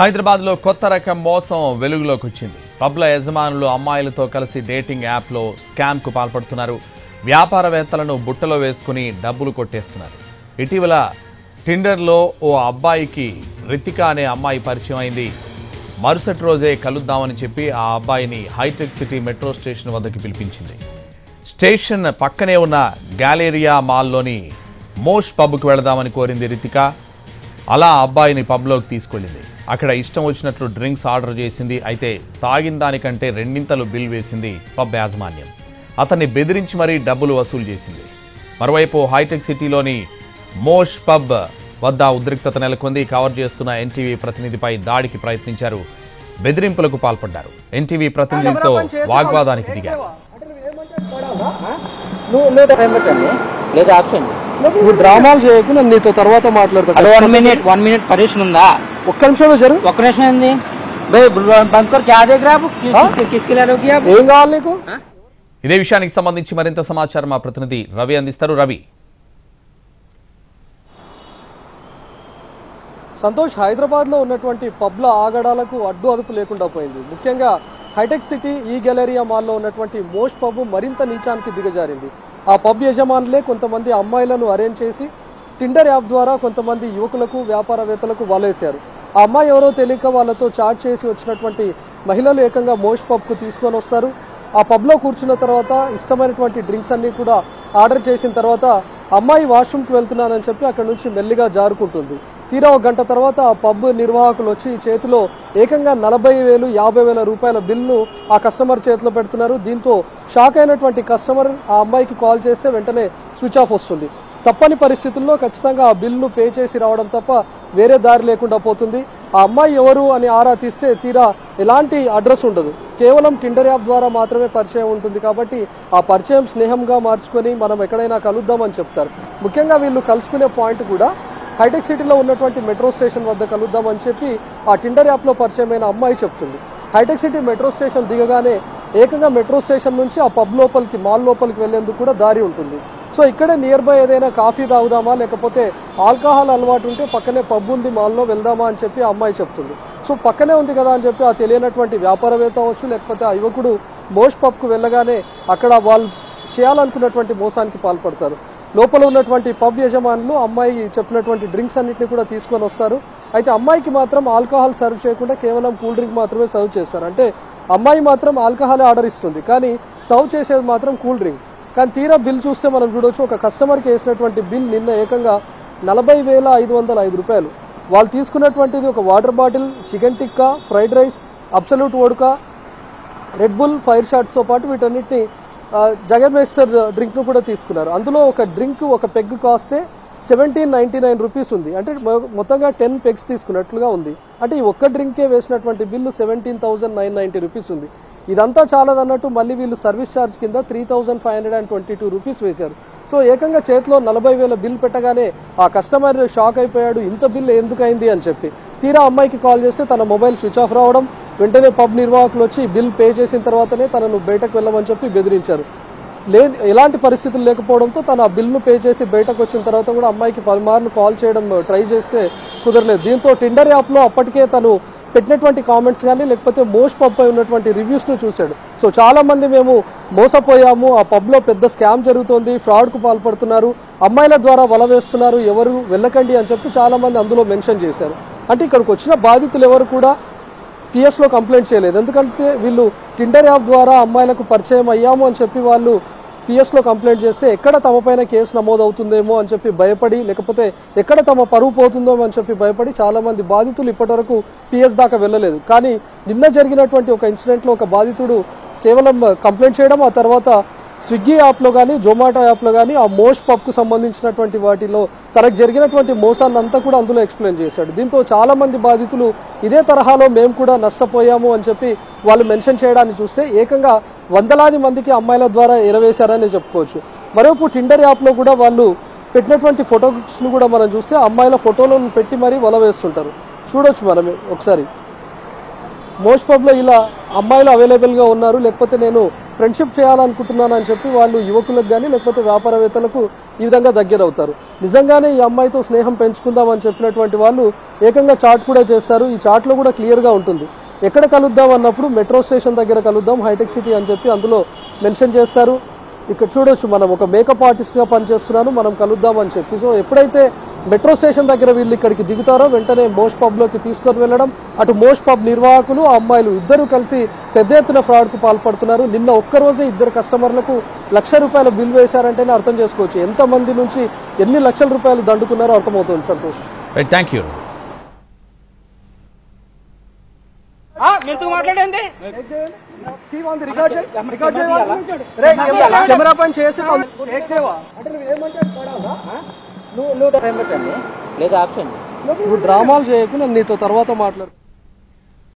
హైదరాబాద్లో కొత్త రకం మోసం వెలుగులోకి వచ్చింది. పబ్ల యజమానులు అమ్మాయిలతో కలిసి డేటింగ్ యాప్లో స్కామ్కు పాల్పడుతున్నారు. వ్యాపారవేత్తలను బుట్టలో వేసుకుని డబ్బులు కొట్టేస్తున్నారు. ఇటీవల టిండర్లో ఓ అబ్బాయికి రితిక అనే అమ్మాయి పరిచయం అయింది. మరుసటి రోజే కలుద్దామని చెప్పి ఆ అబ్బాయిని హైటెక్ సిటీ మెట్రో స్టేషన్ వద్దకు పిలిపించింది. స్టేషన్ పక్కనే ఉన్న గ్యాలేరియా మాల్లోని మోష్ పబ్కు వెళదామని కోరింది రితిక. అలా అబ్బాయిని పబ్లోకి తీసుకెళ్ళింది. అక్కడ ఇష్టం వచ్చినట్లు డ్రింక్స్ ఆర్డర్ చేసింది. అయితే తాగిన దానికంటే రెండింతలు బిల్ వేసింది పబ్ యాజమాన్యం. అతన్ని బెదిరించి మరీ డబ్బులు వసూలు చేసింది. మరోవైపు హైటెక్ సిటీలోని మోష్ పబ్ వద్ద ఉద్రిక్తత నెలకొంది. కవర్ చేస్తున్న ఎన్టీవీ ప్రతినిధిపై దాడికి ప్రయత్నించారు. బెదిరింపులకు పాల్పడ్డారు. ఎన్టీవీ ప్రతినిధితో వాగ్వాదానికి దిగారు. నువ్వు డ్రామాలు చేయకు నేను నీతో తర్వాత మాట్లాడతాను వన్ మినిట్ వన్ మినిట్ ఒక్క నిమిషం వచ్చారు ఒక్క నిమిషం ఏంది? ఏం కావాలి నీకు? ఇదే విషయానికి సంబంధించి మరింత సమాచారం మా ప్రతినిధి రవి అందిస్తారు. రవి. సంతోష్ హైదరాబాద్లో ఉన్నటువంటి పబ్ల ఆగడాలకు అడ్డు అదుపు లేకుండా పోయింది. ముఖ్యంగా హైటెక్ సిటీ ఈ గ్యాలరియా మాల్లో ఉన్నటువంటి మోస్ట్ పబ్ మరింత నీచానికి దిగజారింది. ఆ పబ్ యజమానులే కొంతమంది అమ్మాయిలను అరేంజ్ చేసి టిండర్ యాప్ ద్వారా కొంతమంది యువకులకు వ్యాపారవేత్తలకు వలేశారు. ఆ అమ్మాయి ఎవరో తెలియక వాళ్ళతో చాట్ చేసి వచ్చినటువంటి మహిళలు ఏకంగా మోష్ పబ్కు తీసుకొని వస్తారు. ఆ పబ్లో కూర్చున్న తర్వాత ఇష్టమైనటువంటి డ్రింక్స్ అన్నీ కూడా ఆర్డర్ చేసిన తర్వాత అమ్మాయి వాష్రూమ్కి వెళ్తున్నానని చెప్పి అక్కడ నుంచి మెల్లిగా జారుకుంటుంది. తీరా ఒక గంట తర్వాత ఆ పబ్ నిర్వాహకులు వచ్చి చేతిలో ఏకంగా నలభై వేలు యాభై వేల రూపాయల బిల్ను ఆ కస్టమర్ చేతిలో పెడుతున్నారు. దీంతో షాక్ అయినటువంటి కస్టమర్ ఆ అమ్మాయికి కాల్ చేస్తే వెంటనే స్విచ్ ఆఫ్ వస్తుంది. తప్పని పరిస్థితుల్లో ఖచ్చితంగా ఆ బిల్ను పే చేసి రావడం తప్ప వేరే దారి లేకుండా పోతుంది. ఆ అమ్మాయి ఎవరు అని ఆరా తీస్తే తీరా ఎలాంటి అడ్రస్ ఉండదు. కేవలం టిండర్ యాప్ ద్వారా మాత్రమే పరిచయం ఉంటుంది కాబట్టి ఆ పరిచయం స్నేహంగా మార్చుకొని మనం ఎక్కడైనా కలుద్దామని చెప్తారు. ముఖ్యంగా వీళ్ళు కలుసుకునే పాయింట్ కూడా హైటెక్ సిటీలో ఉన్నటువంటి మెట్రో స్టేషన్ వద్ద కలుద్దామని చెప్పి ఆ టిండర్ యాప్లో పరిచయమైన అమ్మాయి చెప్తుంది. హైటెక్ సిటీ మెట్రో స్టేషన్ దిగగానే ఏకంగా మెట్రో స్టేషన్ నుంచి ఆ పబ్ లోపలికి మాల్ లోపలికి వెళ్ళేందుకు కూడా దారి ఉంటుంది. సో ఇక్కడే నియర్ బై ఏదైనా కాఫీ తాగుదామా లేకపోతే ఆల్కహాల్ అలవాటు ఉంటే పక్కనే పబ్ ఉంది మాల్లో వెళ్దామా అని చెప్పి ఆ అమ్మాయి చెప్తుంది. సో పక్కనే ఉంది కదా అని చెప్పి ఆ తెలియనటువంటి వ్యాపారవేత్త అవచ్చు లేకపోతే ఆ యువకుడు మోష్ పబ్కు వెళ్ళగానే అక్కడ వాళ్ళు చేయాలనుకున్నటువంటి మోసానికి పాల్పడతారు. లోపల ఉన్నటువంటి పబ్ యజమానులు అమ్మాయి చెప్పినటువంటి డ్రింక్స్ అన్నింటినీ కూడా తీసుకొని వస్తారు. అయితే అమ్మాయికి మాత్రం ఆల్కహాల్ సర్వ్ చేయకుండా కేవలం కూల్ డ్రింక్ మాత్రమే సర్వ్ చేస్తారు. అంటే అమ్మాయి మాత్రం ఆల్కహాల్ ఆర్డర్ ఇస్తుంది కానీ సర్వ్ చేసేది మాత్రం కూల్ డ్రింక్. కానీ తీరా బిల్ చూస్తే మనం చూడొచ్చు ఒక కస్టమర్కి వేసినటువంటి బిల్ నిన్న ఏకంగా నలభై వేల ఐదు వందల ఐదు రూపాయలు. వాళ్ళు తీసుకున్నటువంటిది ఒక water bottle chicken tikka fried rice Absolut vodka Red Bull fire షాట్స్తో పాటు వీటన్నిటిని జగమేస్టర్ డ్రింక్ను కూడా తీసుకున్నారు. అందులో ఒక డ్రింక్ ఒక పెగ్ కాస్టే సెవెంటీన్ నైన్టీ నైన్ రూపీస్ ఉంది. అంటే మొత్తంగా టెన్ పెగ్స్ తీసుకున్నట్లుగా ఉంది. అంటే ఈ ఒక్క డ్రింకే వేసినటువంటి bill seventeen thousand nine ninety rupees ఉంది. ఇదంతా చాలదన్నట్టు మళ్ళీ వీళ్ళు సర్వీస్ ఛార్జ్ కింద three thousand five hundred and twenty two rupees వేశారు. సో ఏకంగా చేతిలో నలభై వేల బిల్ పెట్టగానే ఆ కస్టమర్ షాక్ అయిపోయాడు. ఇంత బిల్ ఎందుకు అయింది అని చెప్పి. తీరా అమ్మాయికి కాల్ చేస్తే తన మొబైల్ స్విచ్ ఆఫ్ రావడం వెంటనే పబ్ నిర్వాహకులు వచ్చి బిల్ పే చేసిన తర్వాతనే తనను బయటకు వెళ్ళమని చెప్పి బెదిరించారు. లే ఎలాంటి పరిస్థితులు లేకపోవడంతో తను ఆ బిల్ను పే చేసి బయటకు వచ్చిన తర్వాత కూడా అమ్మాయికి పలుమార్లు కాల్ చేయడం ట్రై చేస్తే కుదరలేదు. దీంతో టిండర్ యాప్లో అప్పటికే తను పెట్టినటువంటి కామెంట్స్ కానీ లేకపోతే మోస్ట్ పబ్ పై ఉన్నటువంటి రివ్యూస్ను చూశాడు. సో చాలామంది మేము మోసపోయాము ఆ పబ్లో పెద్ద స్కామ్ జరుగుతోంది ఫ్రాడ్కు పాల్పడుతున్నారు అమ్మాయిల ద్వారా వల వేస్తున్నారు ఎవరు వెళ్ళకండి అని చెప్పి చాలామంది అందులో మెన్షన్ చేశారు. అంటే ఇక్కడికి వచ్చిన బాధితులు ఎవరు కూడా పిఎస్లో కంప్లైంట్ చేయలేదు. ఎందుకంటే వీళ్ళు టిండర్ యాప్ ద్వారా అమ్మాయిలకు పరిచయం అయ్యాము అని చెప్పి వాళ్ళు పిఎస్లో కంప్లైంట్ చేస్తే ఎక్కడ తమ పైన కేసు నమోదవుతుందేమో అని చెప్పి భయపడి లేకపోతే ఎక్కడ తమ పరువు పోతుందో అని చెప్పి భయపడి చాలామంది బాధితులు ఇప్పటివరకు పిఎస్ దాకా వెళ్ళలేదు. కానీ నిన్న జరిగినటువంటి ఒక ఇన్సిడెంట్లో ఒక బాధితుడు కేవలం కంప్లైంట్ చేయడం ఆ తర్వాత స్విగ్గీ యాప్లో కానీ జొమాటో యాప్లో కానీ ఆ మోష్ పబ్కు సంబంధించినటువంటి వాటిలో తనకు జరిగినటువంటి మోసాలంతా కూడా అందులో ఎక్స్ప్లెయిన్ చేశాడు. దీంతో చాలామంది బాధితులు ఇదే తరహాలో మేము కూడా నష్టపోయాము అని చెప్పి వాళ్ళు మెన్షన్ చేయడాన్ని చూస్తే ఏకంగా వందలాది మందికి అమ్మాయిల ద్వారా ఎరవేశారని చెప్పుకోవచ్చు. మరోపు టిండర్ యాప్లో కూడా వాళ్ళు పెట్టినటువంటి ఫొటోస్ను కూడా మనం చూస్తే అమ్మాయిల ఫోటోలను పెట్టి మరీ వల వేస్తుంటారు. చూడొచ్చు మనమే ఒకసారి. మోస్ట్ పబ్లో ఇలా అమ్మాయిలు అవైలబుల్గా ఉన్నారు లేకపోతే నేను ఫ్రెండ్షిప్ చేయాలనుకుంటున్నాను అని చెప్పి వాళ్ళు యువకులకు కానీ లేకపోతే వ్యాపారవేత్తలకు ఈ విధంగా దగ్గర అవుతారు నిజంగానే ఈ అమ్మాయితో స్నేహం పెంచుకుందాం అని చెప్పినటువంటి వాళ్ళు ఏకంగా చాట్ కూడా చేస్తారు. ఈ చాట్లో కూడా క్లియర్గా ఉంటుంది. ఎక్కడ కలుద్దాం అన్నప్పుడు మెట్రో స్టేషన్ దగ్గర కలుద్దాం హైటెక్ సిటీ అని చెప్పి అందులో మెన్షన్ చేస్తారు. ఇక్కడ చూడొచ్చు మనం ఒక మేకప్ ఆర్టిస్ట్గా పనిచేస్తున్నాను మనం కలుద్దాం అని చెప్పి. సో ఎప్పుడైతే మెట్రో స్టేషన్ దగ్గర వీళ్ళు ఇక్కడికి దిగుతారో వెంటనే మోష్ పబ్లోకి తీసుకొని వెళ్ళడం అటు మోష్ పబ్ నిర్వాహకులు ఆ అమ్మాయిలు ఇద్దరు కలిసి పెద్ద ఎత్తున ఫ్రాడ్కు పాల్పడుతున్నారు. నిన్న ఒక్కరోజే ఇద్దరు కస్టమర్లకు లక్ష రూపాయల బిల్ వేశారంటేనే అర్థం చేసుకోవచ్చు. ఎంతమంది నుంచి ఎన్ని లక్షల రూపాయలు దండుకున్నారో అర్థమవుతుంది సంతోష్. థ్యాంక్ యూ మాట్లాడండి కెమెరా పని చేసి నువ్వు నువ్వు టైం పెట్టండి. లేదా ఆప్షన్. నువ్వు డ్రామాలు చేయకు నేను నీతో తర్వాత మాట్లాడు